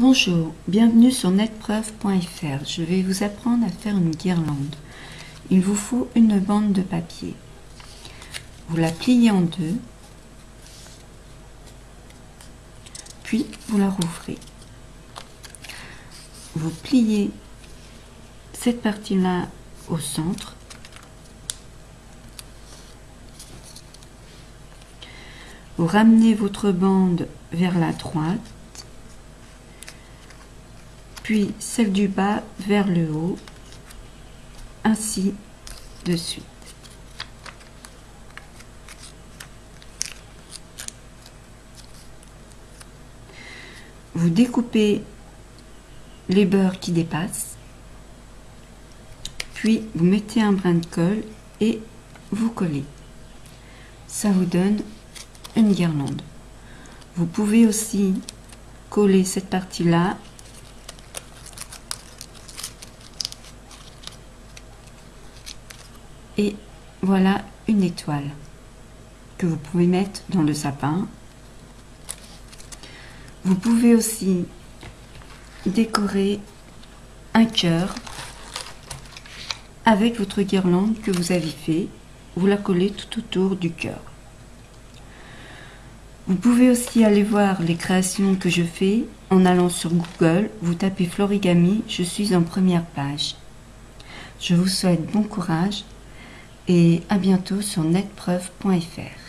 Bonjour, bienvenue sur netpreuve.fr. Je vais vous apprendre à faire une guirlande. Il vous faut une bande de papier. Vous la pliez en deux, puis vous la rouvrez. Vous pliez cette partie-là au centre. Vous ramenez votre bande vers la droite puis celle du bas vers le haut, ainsi de suite. Vous découpez les beurres qui dépassent, puis vous mettez un brin de colle et vous collez. Ça vous donne une guirlande. Vous pouvez aussi coller cette partie-là Et voilà une étoile que vous pouvez mettre dans le sapin. Vous pouvez aussi décorer un cœur avec votre guirlande que vous avez fait. Vous la collez tout autour du cœur. Vous pouvez aussi aller voir les créations que je fais en allant sur Google, vous tapez Florigami, je suis en première page. Je vous souhaite bon courage et à bientôt sur netpreuve.fr.